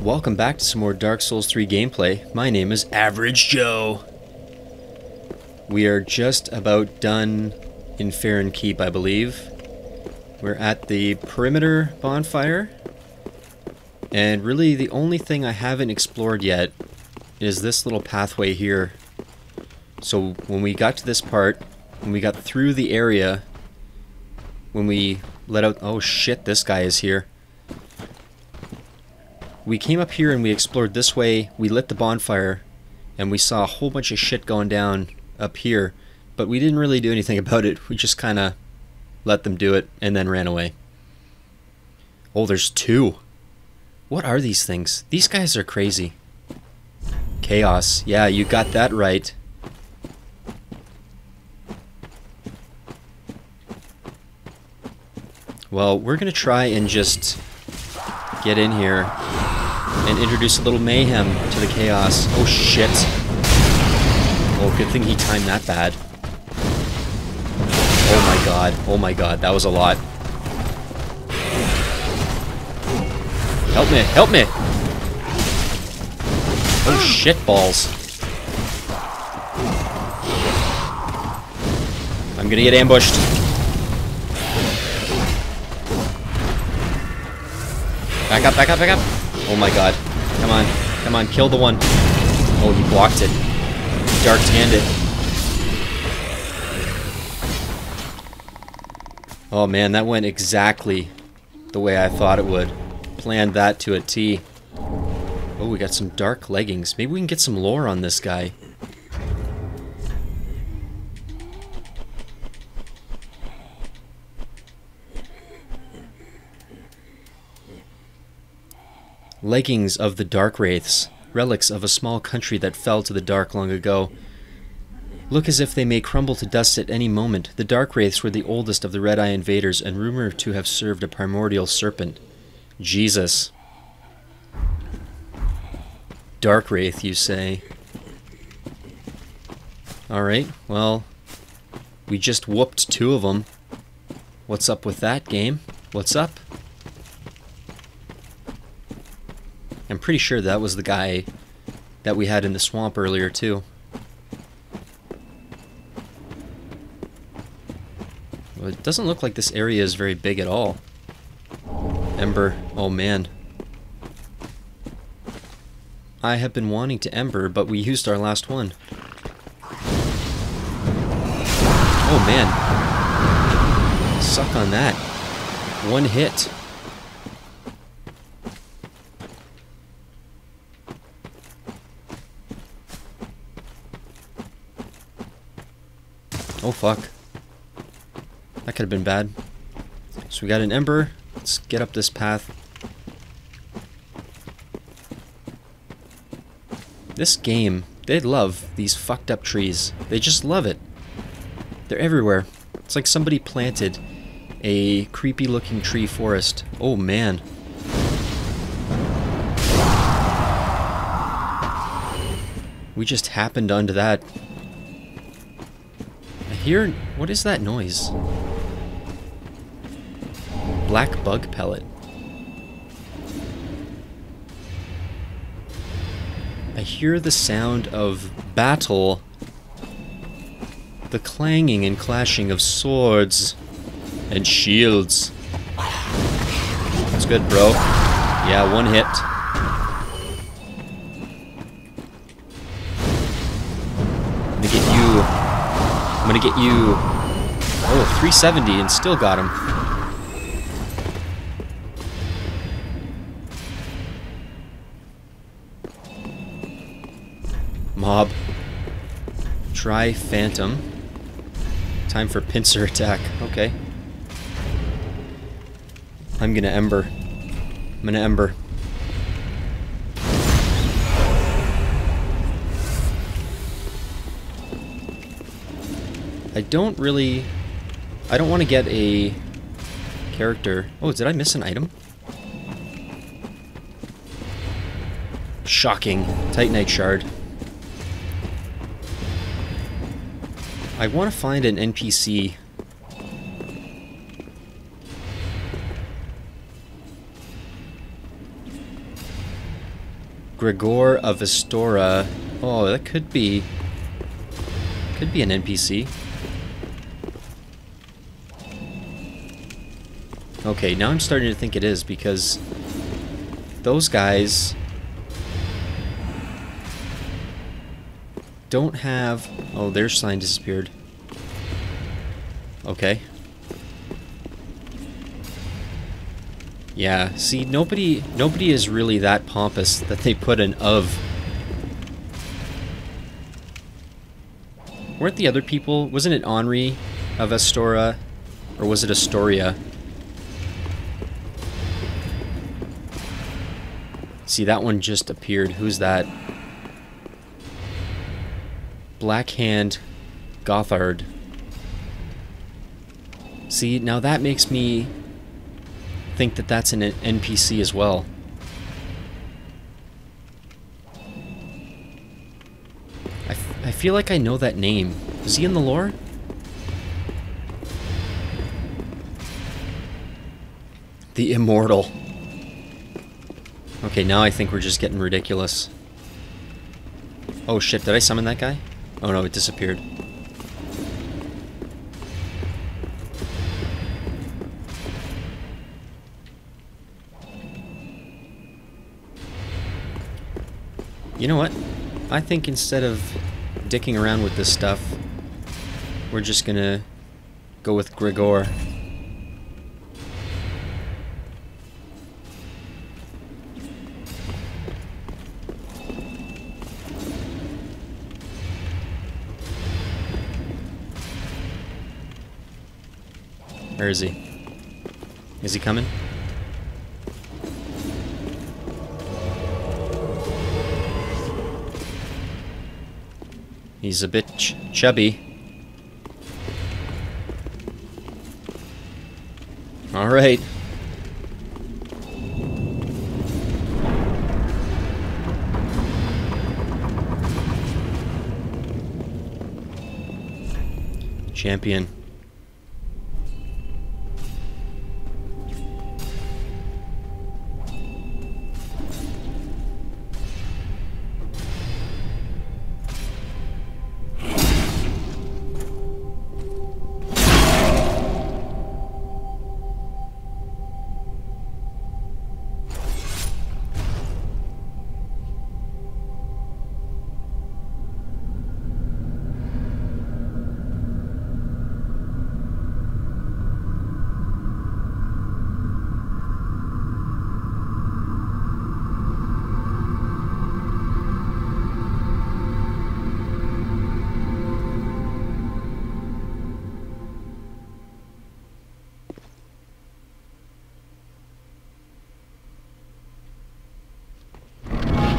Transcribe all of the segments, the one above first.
Welcome back to some more Dark Souls 3 gameplay. My name is Average Joe. We are just about done in Farron Keep, I believe. We're at the perimeter bonfire. And really the only thing I haven't explored yet is this little pathway here. So when we got to this part, when we got through the area, when we let out... Oh shit, this guy is here. We came up here and we explored this way, we lit the bonfire, and we saw a whole bunch of shit going down up here, but we didn't really do anything about it. We just kind of let them do it and then ran away. Oh, there's two. What are these things? These guys are crazy. Chaos. Yeah, you got that right. Well, we're going to try and just get in here and introduce a little mayhem to the chaos. Oh shit. Oh, good thing he timed that bad. Oh my god. Oh my god, that was a lot. Help me, help me! Oh shit balls. I'm gonna get ambushed. Back up, back up, back up! Oh my god. Come on. Come on, kill the one. Oh, he blocked it. Dark-tanned it. Oh man, that went exactly the way I thought it would. Planned that to a T. Oh, we got some dark leggings. Maybe we can get some lore on this guy. Leggings of the Dark Wraiths, relics of a small country that fell to the dark long ago. Look as if they may crumble to dust at any moment. The Dark Wraiths were the oldest of the Red Eye invaders and rumored to have served a primordial serpent. Jesus. Dark Wraith, you say? Alright, well, we just whooped two of them. What's up with that game? What's up? I'm pretty sure that was the guy that we had in the swamp earlier, too. Well, it doesn't look like this area is very big at all. Ember, oh man. I have been wanting to Ember, but we used our last one. Oh man. Suck on that. One hit. Oh fuck. That could have been bad. So we got an ember. Let's get up this path. This game, they love these fucked up trees. They just love it. They're everywhere. It's like somebody planted a creepy looking tree forest. Oh man. We just happened onto that hear... What is that noise? Black bug pellet. I hear the sound of battle. The clanging and clashing of swords and shields. That's good, bro. Yeah, one hit. I'm gonna get you... Oh, 370 and still got him. Mob. Try Phantom. Time for pincer attack. Okay. I'm gonna Ember. I'm gonna Ember. I don't really... I don't want to get a character... Oh, did I miss an item? Shocking. Titanite Shard. I want to find an NPC Gregor of Astora. Oh, that could be... Could be an NPC. Okay, now I'm starting to think it is because those guys don't have... Oh, their sign disappeared. Okay. Yeah, see, nobody nobody is really that pompous that they put an of. Weren't the other people... Wasn't it Henri of Astora? Or was it Astoria? See, that one just appeared. Who's that? Blackhand Gothard. See, now that makes me think that that's an NPC as well. I, I feel like I know that name. Is he in the lore? The Immortal. Okay, now I think we're just getting ridiculous. Oh shit, did I summon that guy? Oh no, it disappeared. You know what? I think instead of dicking around with this stuff, we're just gonna go with Gregor. Where is he? Is he coming? He's a bit ch chubby. Alright. Champion.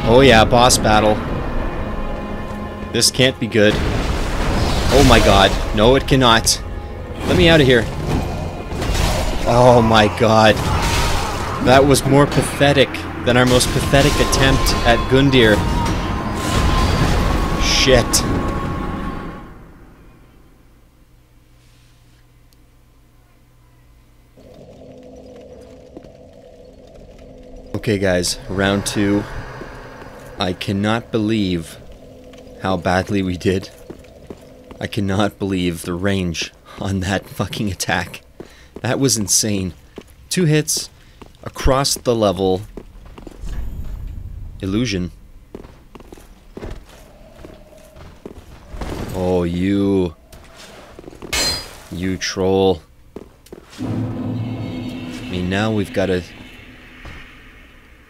Oh yeah, boss battle. This can't be good. Oh my god. No, it cannot. Let me out of here. Oh my god. That was more pathetic than our most pathetic attempt at Gundyr. Shit. Okay guys, round two. I cannot believe how badly we did. I cannot believe the range on that fucking attack. That was insane. Two hits across the level. Illusion. Oh, you. You troll. I mean, now we've got to...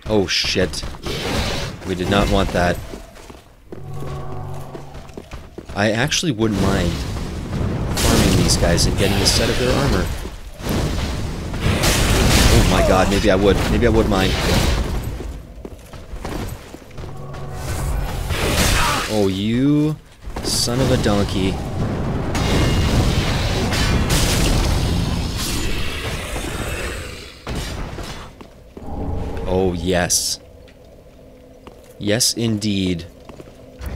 Oh, shit. We did not want that. I actually wouldn't mind farming these guys and getting a set of their armor. Oh my god, maybe I would. Maybe I would mind. Oh, you son of a donkey. Oh, yes. Yes, indeed.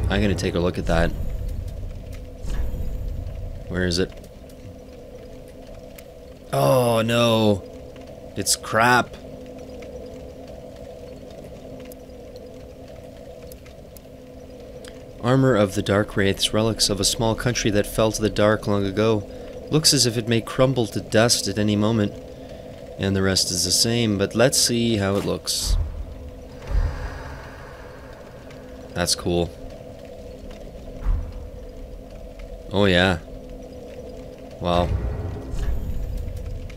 I'm gonna take a look at that. Where is it? Oh, no. It's crap. Armor of the Dark Wraiths, relics of a small country that fell to the dark long ago. Looks as if it may crumble to dust at any moment. And the rest is the same, but let's see how it looks. That's cool. Oh yeah. Wow.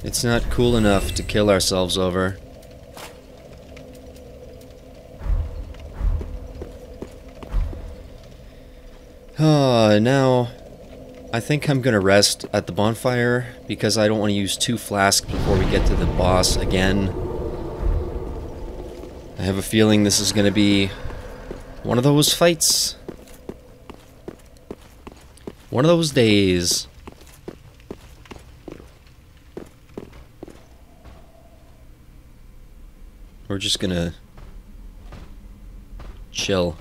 It's not cool enough to kill ourselves over. Ah, now I think I'm gonna rest at the bonfire because I don't want to use two flasks before we get to the boss again. I have a feeling this is gonna be one of those fights. One of those days. We're just gonna chill.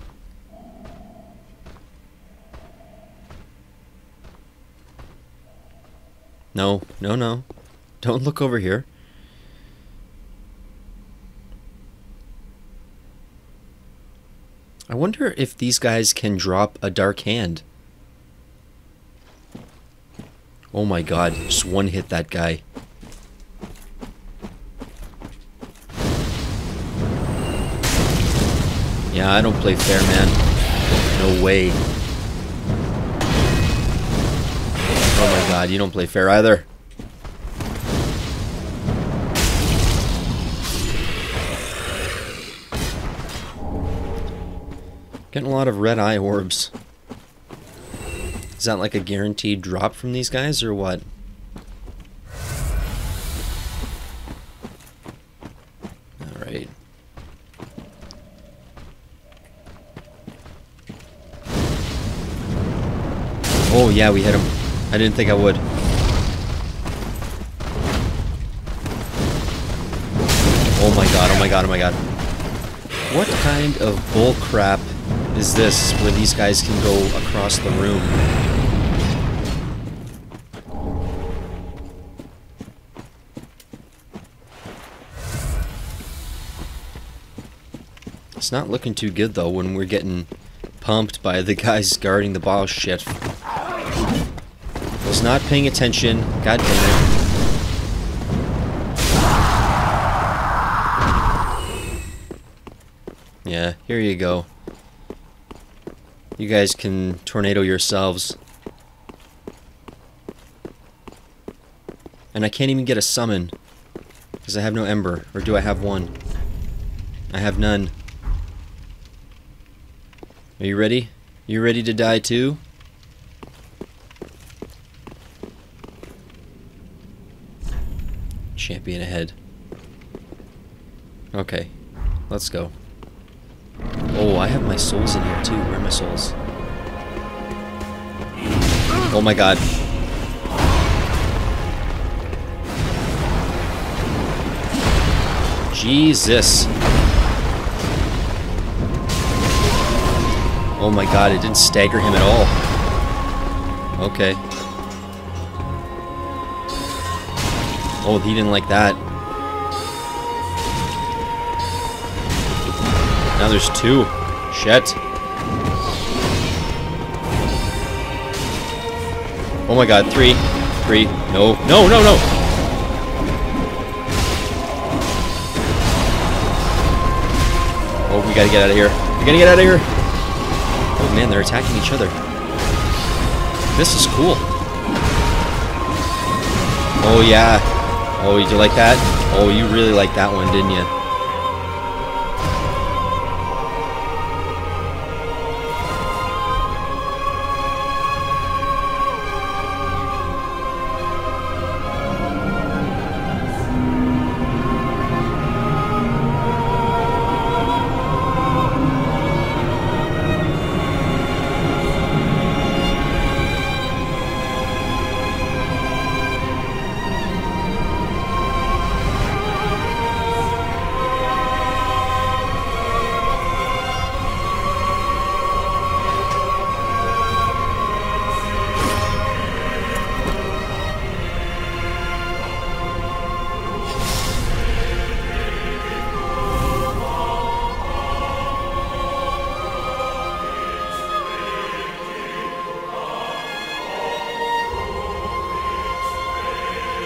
No, no, no. Don't look over here. I wonder if these guys can drop a dark hand. Oh my god, just one hit that guy. Yeah, I don't play fair, man. No way. Oh my god, you don't play fair either. Getting a lot of red eye orbs. Is that like a guaranteed drop from these guys or what? Alright. Oh yeah, we hit him. I didn't think I would. Oh my god, oh my god, oh my god. What kind of bull crap is this where these guys can go across the room? It's not looking too good though when we're getting pumped by the guys guarding the boss shit. Was not paying attention. God damn it. Yeah, here you go. You guys can tornado yourselves. And I can't even get a summon. Because I have no ember. Or do I have one? I have none. Are you ready? You ready to die too? Champion ahead. Okay. Let's go. Oh, I have my souls in here too. Where are my souls? Oh my god. Jesus. Oh my god, it didn't stagger him at all. Okay. Oh, he didn't like that. Now there's two. Shit. Oh my god, three. Three. No. No, no, no! Oh, we gotta get out of here. We gotta get out of here! Oh man, they're attacking each other. This is cool. Oh yeah. Oh, did you like that? Oh, you really liked that one, didn't you?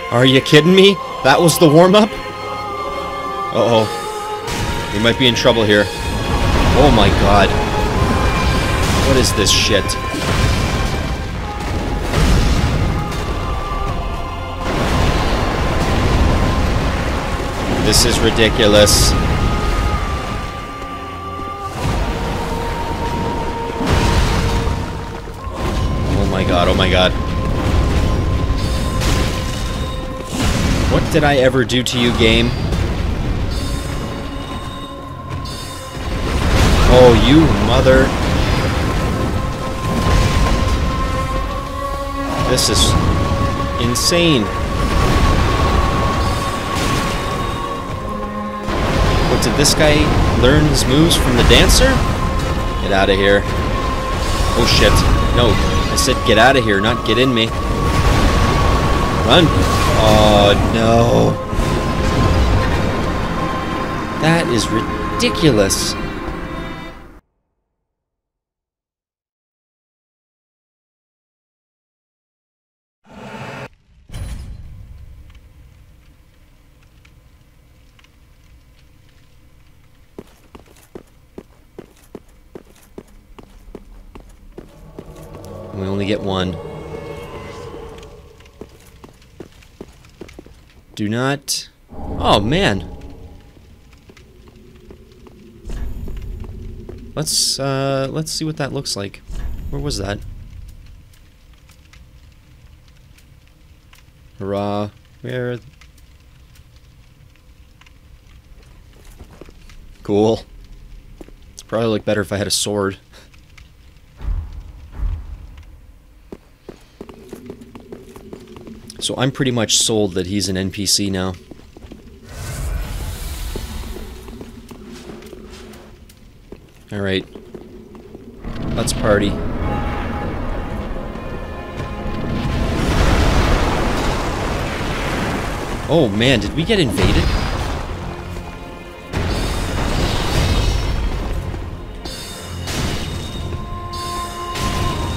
Are you kidding me? That was the warm-up? Uh-oh. We might be in trouble here. Oh my god. What is this shit? This is ridiculous. Oh my god, oh my god. Did I ever do to you, game? Oh, you mother... This is insane. What, did this guy learn his moves from the dancer? Get out of here. Oh shit. No, I said get out of here, not get in me. Run. Oh no. That is ridiculous. We only get one. Do not... Oh, man. Let's, uh, let's see what that looks like. Where was that? Hurrah. Where... Cool. It's probably look better if I had a sword. So I'm pretty much sold that he's an NPC now. Alright. Let's party. Oh man, did we get invaded?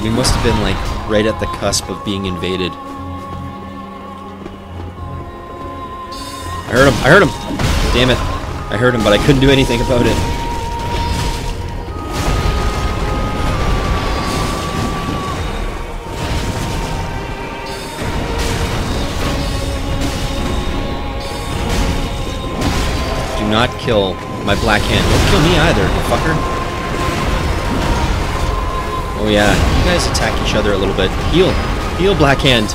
We must have been like right at the cusp of being invaded. I heard him. I heard him. Damn it. I heard him, but I couldn't do anything about it. Do not kill my black hand. Don't kill me either, you fucker. Oh yeah, you guys attack each other a little bit. Heal. Heal, black hand.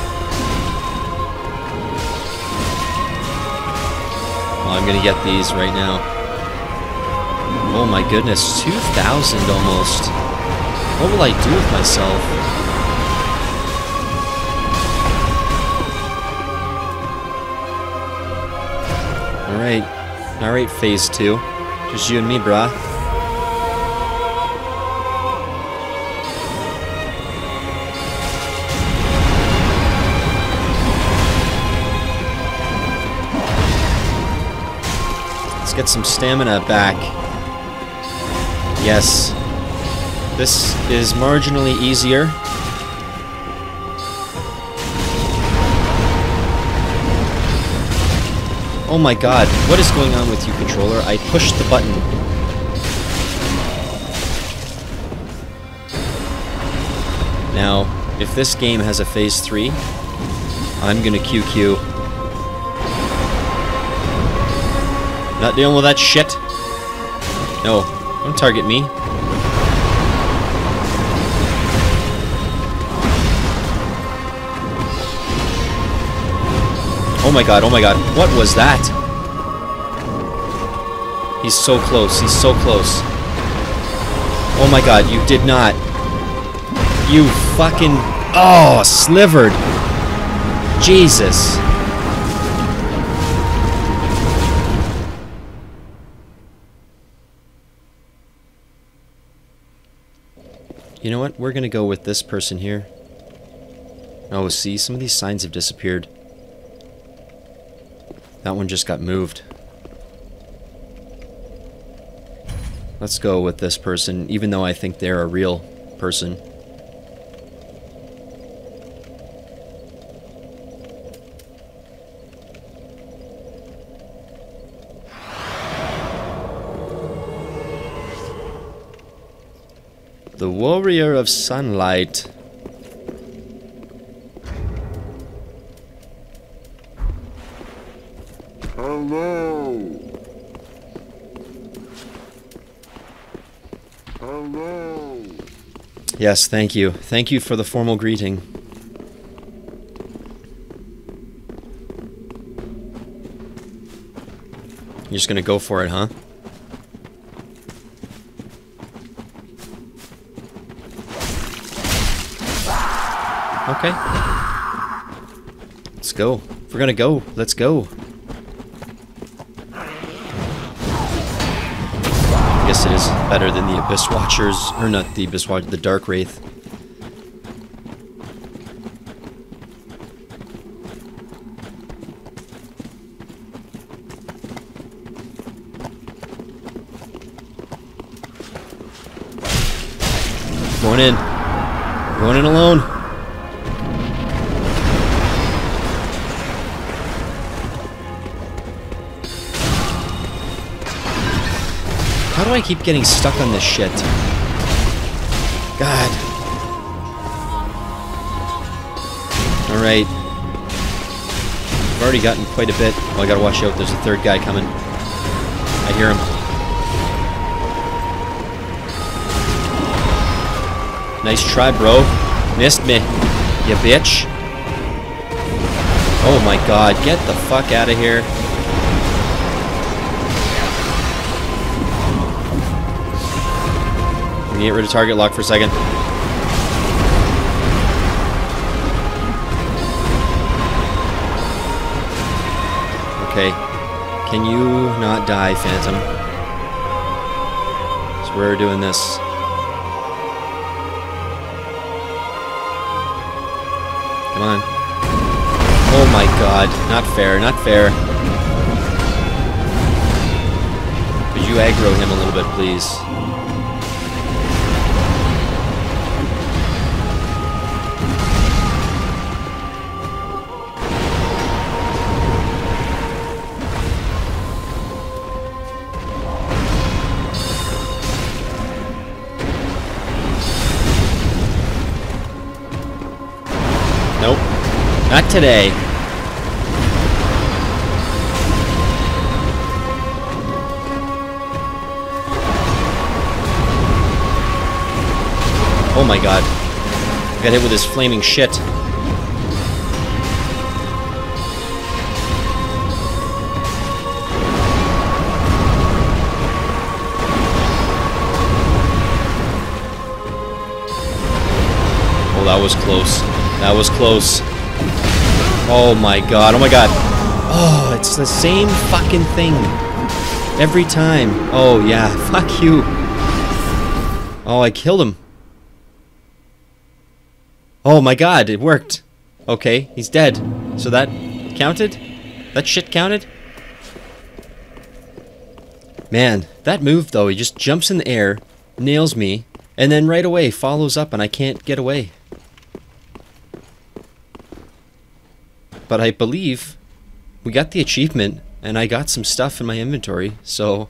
Well, I'm gonna get these right now. Oh my goodness, 2,000 almost. What will I do with myself? Alright. Alright, phase two. Just you and me, brah. Get some stamina back. Yes. This is marginally easier. Oh my god, what is going on with you, controller? I pushed the button. Now, if this game has a phase 3, I'm gonna QQ. Not dealing with that shit. No, don't target me. Oh my god, oh my god. What was that? He's so close, he's so close. Oh my god, you did not. You fucking... Oh, slivered. Jesus. You know what? We're gonna go with this person here. Oh, see, some of these signs have disappeared. That one just got moved. Let's go with this person, even though I think they're a real person. Warrior of Sunlight. Hello. Hello. Yes, thank you. Thank you for the formal greeting. You're just gonna go for it, huh? Okay. Let's go. If we're gonna go, let's go. I guess it is better than the Abyss Watchers, or not the Abyss Watch, the Dark Wraith. Going in. Going in alone. I keep getting stuck on this shit? God. Alright. I've already gotten quite a bit. Oh, I gotta watch out. There's a third guy coming. I hear him. Nice try, bro. Missed me, you bitch. Oh my god, get the fuck out of here. Get rid of target lock for a second. Okay. Can you not die, Phantom? So we're doing this. Come on. Oh my god. Not fair, not fair. Could you aggro him a little bit, please? Today. Oh my god. I Got hit with his flaming shit. Oh, that was close. That was close. Oh my god, oh my god. Oh, it's the same fucking thing. Every time. Oh yeah, fuck you. Oh, I killed him. Oh my god, it worked. Okay, he's dead. So that counted? That shit counted? Man, that move though, he just jumps in the air, nails me, and then right away follows up and I can't get away. But I believe we got the achievement and I got some stuff in my inventory, so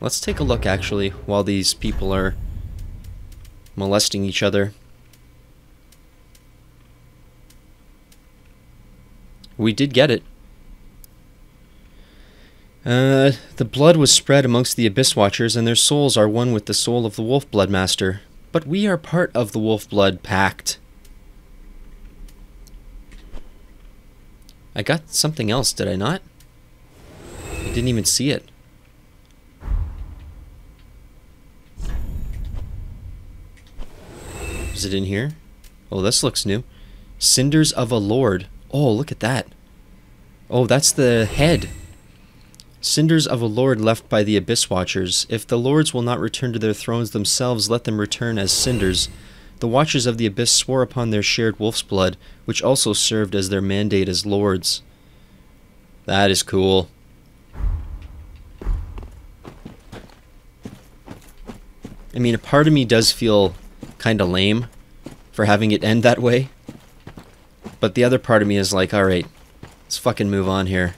let's take a look actually while these people are molesting each other. We did get it. Uh, the blood was spread amongst the Abyss Watchers, and their souls are one with the soul of the Wolf Blood Master. But we are part of the Wolf Blood Pact. I got something else, did I not? I didn't even see it. Is it in here? Oh, this looks new. Cinders of a Lord. Oh, look at that. Oh, that's the head. Cinders of a lord left by the Abyss Watchers. If the lords will not return to their thrones themselves, let them return as cinders. The Watchers of the Abyss swore upon their shared wolf's blood, which also served as their mandate as lords. That is cool. I mean, a part of me does feel kind of lame for having it end that way. But the other part of me is like, alright, let's fucking move on here.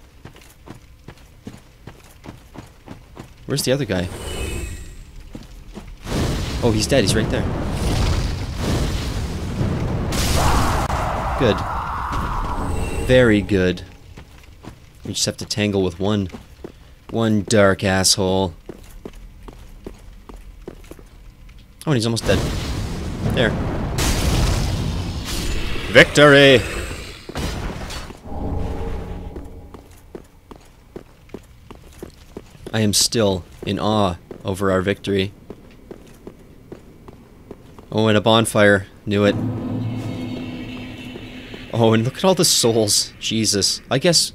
Where's the other guy? Oh, he's dead. He's right there. Good. Very good. We just have to tangle with one... One dark asshole. Oh, and he's almost dead. There. Victory! I am still in awe over our victory. Oh, and a bonfire. Knew it. Oh, and look at all the souls. Jesus. I guess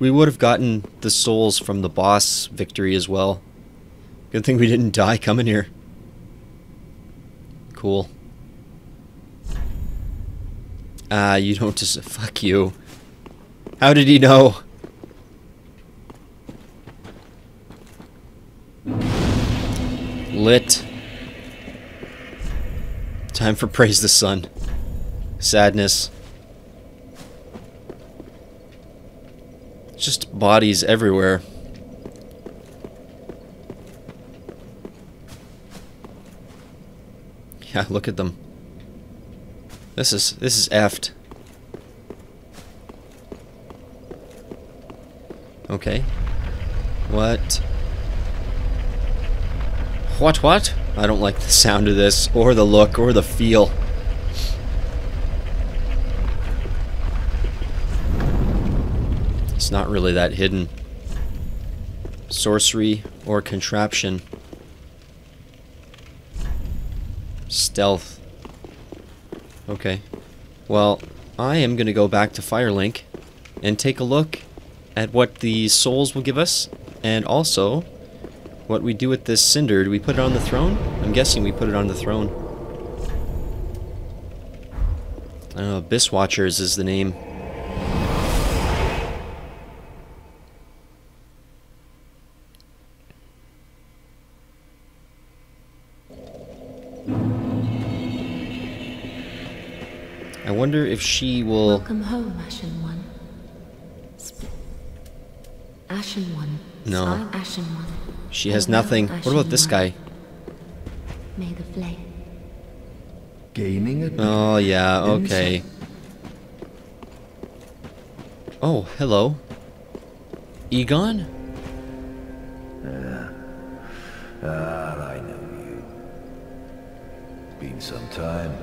we would have gotten the souls from the boss victory as well. Good thing we didn't die coming here. Cool. Ah, you don't just... Fuck you. How did he know? Lit. Time for Praise the Sun. Sadness. Just bodies everywhere. Yeah, look at them. This is this is effed. Okay. What? What what? I don't like the sound of this, or the look, or the feel. Not really that hidden. Sorcery or contraption. Stealth. Okay. Well, I am going to go back to Firelink and take a look at what the souls will give us, and also what we do with this cinder. Do we put it on the throne? I'm guessing we put it on the throne. I don't know, Abyss Watchers is the name. Wonder if she will... Welcome home, Ashen One. Sp Ashen One. No. I'm Ashen One. She has Farewell, nothing. What Ashen about this One. guy? May the flame. Gaining a Oh, yeah, okay. Oh, hello. Eygon? Ah, I know you. Been some time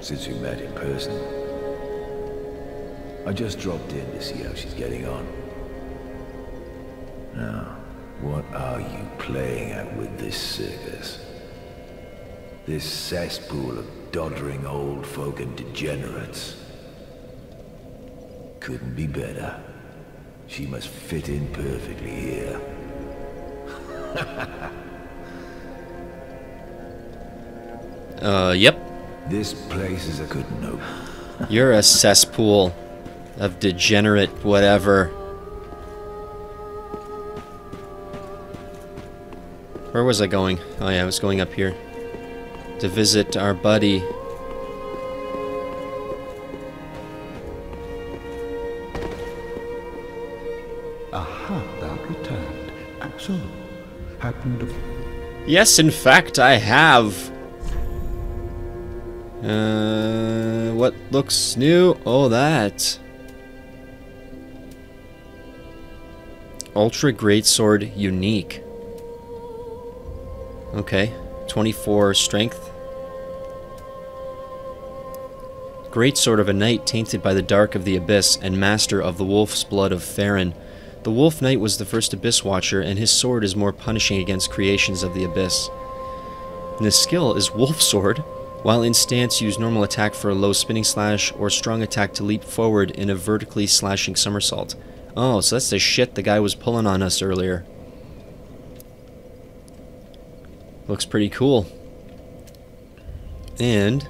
since we met in person. I just dropped in to see how she's getting on. Now, what are you playing at with this circus? This cesspool of doddering old folk and degenerates. Couldn't be better. She must fit in perfectly here. Uh, yep. This place is a good note. You're a cesspool of degenerate whatever. Where was I going? Oh yeah, I was going up here. To visit our buddy. Aha, thou returned. Happened Yes, in fact, I have. Uh, what looks new? Oh, that. Ultra Great Sword Unique. Okay, 24 strength. Great Sword of a Knight tainted by the dark of the Abyss and master of the Wolf's Blood of Farron. The Wolf Knight was the first Abyss Watcher, and his sword is more punishing against creations of the Abyss. And skill is Wolf Sword. While in stance, use normal attack for a low spinning slash or strong attack to leap forward in a vertically slashing somersault. Oh, so that's the shit the guy was pulling on us earlier. Looks pretty cool. And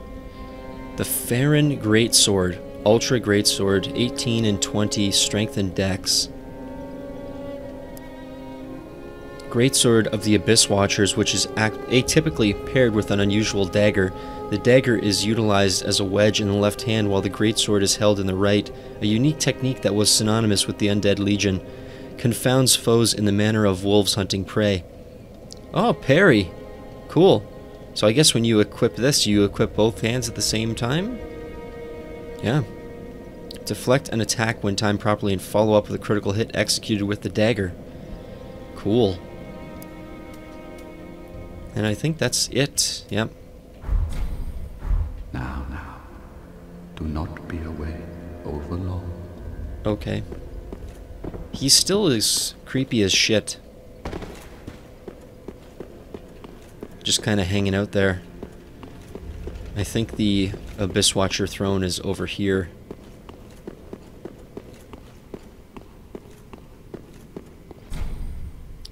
the Farron Great Sword, Ultra Great Sword, 18 and 20 strength and dex. Greatsword of the Abyss Watchers, which is atypically paired with an unusual dagger. The dagger is utilized as a wedge in the left hand, while the greatsword is held in the right, a unique technique that was synonymous with the Undead Legion. Confounds foes in the manner of wolves hunting prey. Oh, parry. Cool. So I guess when you equip this, you equip both hands at the same time? Yeah. Deflect an attack when timed properly and follow up with a critical hit executed with the dagger. Cool. And I think that's it. Yep. Okay. He still is creepy as shit. Just kind of hanging out there. I think the Abyss Watcher throne is over here.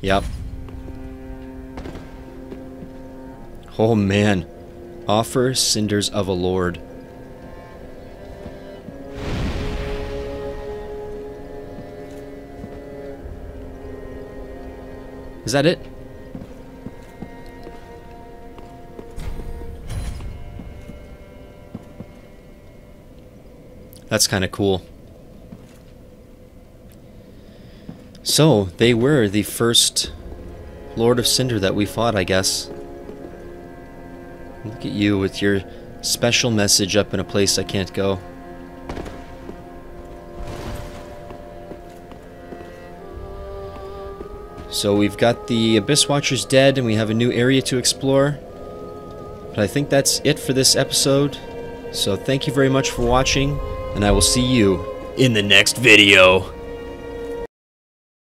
Yep. Oh man. Offer Cinders of a Lord. Is that it? That's kind of cool. So, they were the first Lord of Cinder that we fought, I guess. Look at you with your special message up in a place I can't go. So we've got the Abyss Watchers dead and we have a new area to explore. But I think that's it for this episode. So thank you very much for watching, and I will see you in the next video.